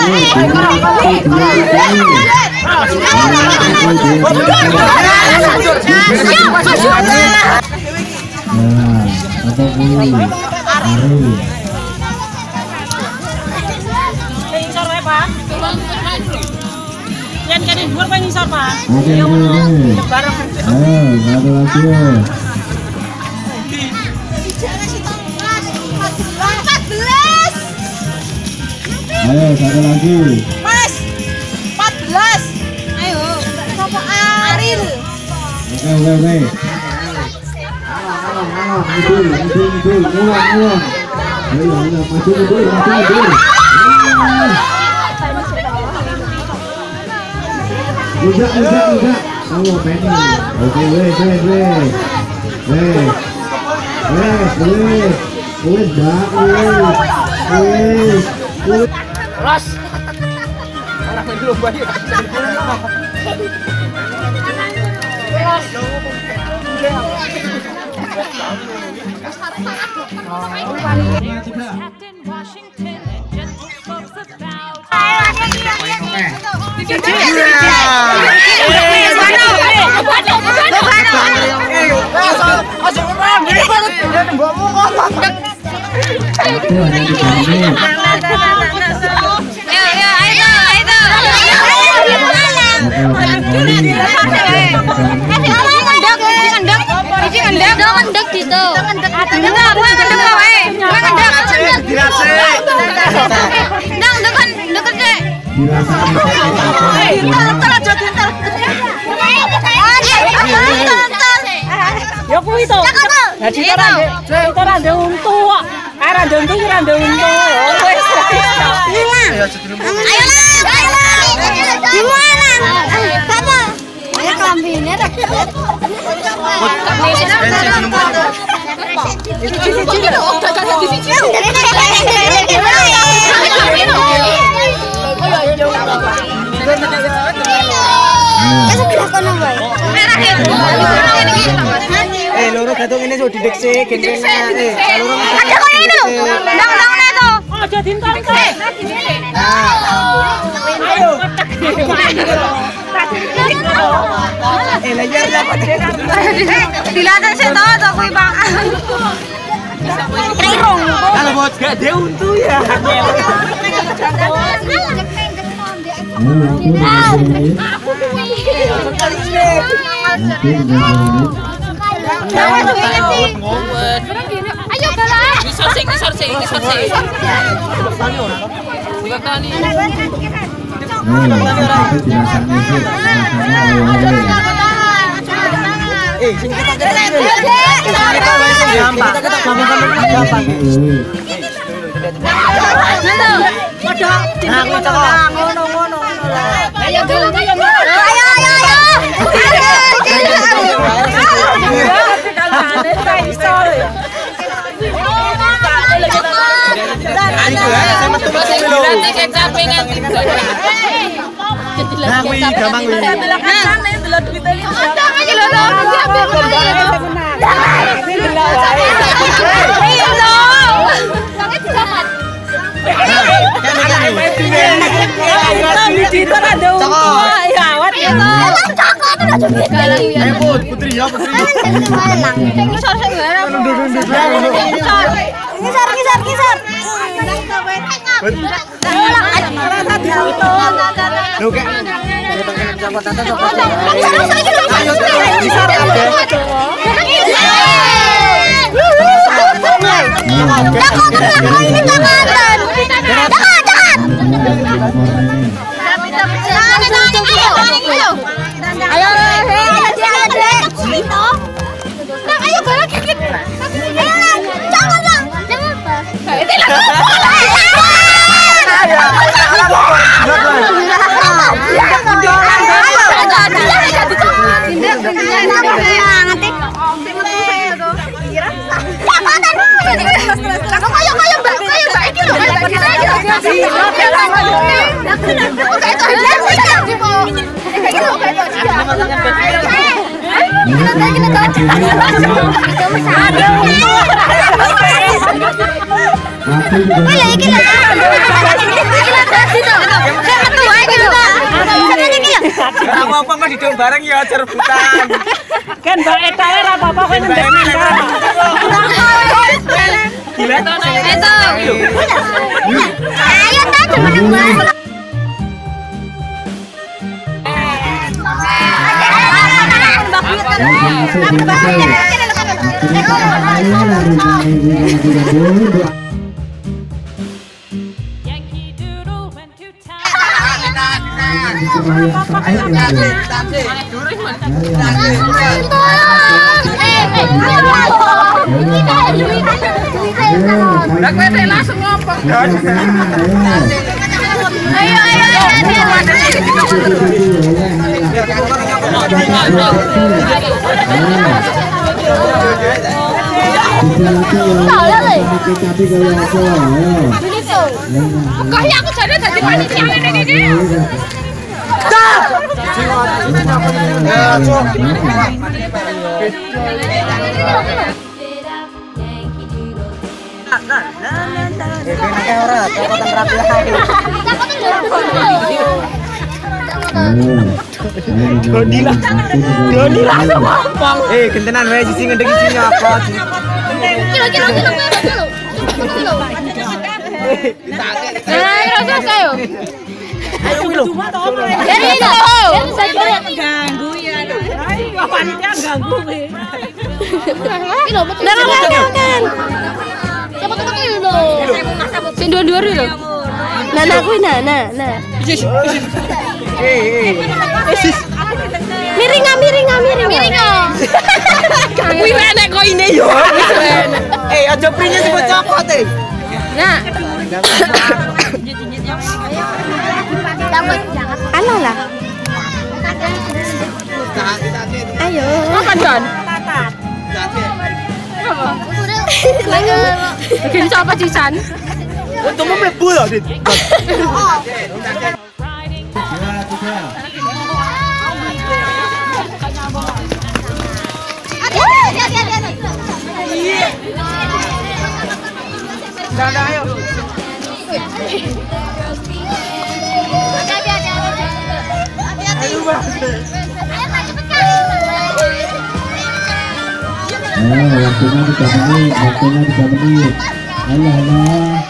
Dulu? Mari. Ngisor wae, Pak. Oke, oke, oke. Bareng. Lagi. Ayo, satu lagi. Mas, 14. Ayo. Sopo Aril? Oke, oke, oke. Mundur, mundur, mundur, ngulang, ngulang. Ayo, ayo, maju mundur, maju mundur. Enggak, enggak, enggak. Oh. Oke, wes, wes, wes. Wes. Wes, wes. Wes, Mbak, wes. Wes. Wes. Los. Ora main lomba ya. Washington and gentle folks about. Itu hanya tiga menit. Lah cita ra ndek, cita ra ndek untu kok. Kae ra ndek untu ki ra ndek untu. Oh, Wis. Eh, loro gadung ini sudah didiksi. Eh. Ayo. Eh, layar dapat. Dilatih sih tau tau kuwi Bang. Rirung. Kalau buat gak dia untu ya. Ayo. Ngono ngono ngono lah. Ayo dulu, ayo. Ayo ayo ayo. Saya metu metu dulu. Nah, aku ini gampang wih. Eh, Put, Putri ya, Putri. Ngisor sing bareng. Ngisor. Ngisor ngisor ngisor. Lu kayak copot tante copot. Ayo Ngisor kabeh. ini tangan. Tangan, tangan. Tangan, tangan, ayo, ayo. Nah, galak dikit. Ayo. Jangan, Lan. Jangan apa? Ini lagu. Kayo, kayo, Mbak. Kayo, Mbak. Iki lho, kayak kita iki apa-apa bareng ya aja rebutan. Kan mbak Eta ora apa-apa kowe. Gila Itu. Ayo ta temen langsung ngomong Ayo ayo ayo. Tapi kalau aku Kaya aku jadi tadi panitia ini ini. Kayak ora, cokotan rapi ae. Doni lah Doni lah Eh, gentenan wae sisi ngendeng isinya apa? Kilo kilo kilo kilo. Kilo. Nah, kilo saya. Ayo Milo. Dari itu. Saya Ganggu ya. Ayo panitia ganggu kowe. Kilo betul. Nah, kan. Siapa tuh kilo? Sing dua-dua lho. Nah kuwi nah, nah, nah. Eh, eh. Miring ah, miring ah, miring. Miring ah. Kuwi enek kok ini yo. Eh, aja prinya sebut cokot eh. Nah. Alah lah. Ayo. Makan Don. Bikin siapa cisan? Untuk mau mlebu lho, Dit. Riding Ayo waktunya 3 menit Waktunya 3 menit Ayo ayo Ini ngapati obat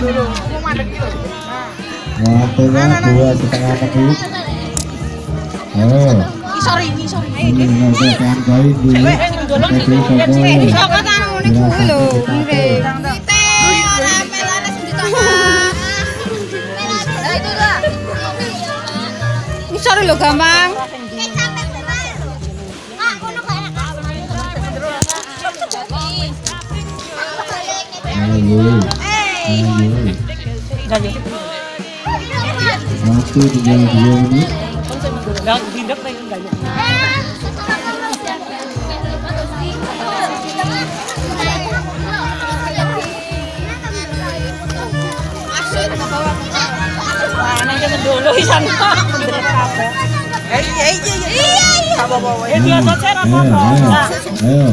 Waktunya dua setengah menit Oh Sorry, sorry. Kan kali di Sopo sorry lo gampang. Ayo Waktu tinggal 2 menit Gak tindak pengen banyak. Mana jangan dulu isan. Eh, iya, iya, iya. Apa apa Eh dia saja Ayo apa-apa. Ayo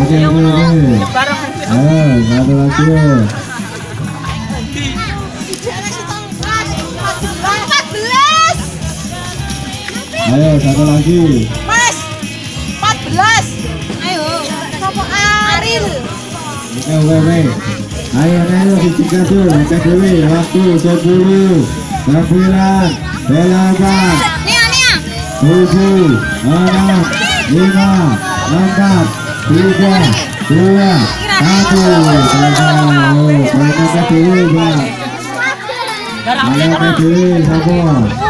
Oke, Yang oke, ngono oke. bareng. Ayo, satu lagi. Ayo satu lagi. Mas. 14. Ayo. Sopo Aril. Oke, oke, oke. Ayo, ayo, dicegah tuh. Oke, Dewi. Waktu 10, 9, 8, Nia, Nia. tujuh, enam, lima, empat, tiga, dua, satu. Oh, ke Dewi, Pak. Ke Dewi, Sabo.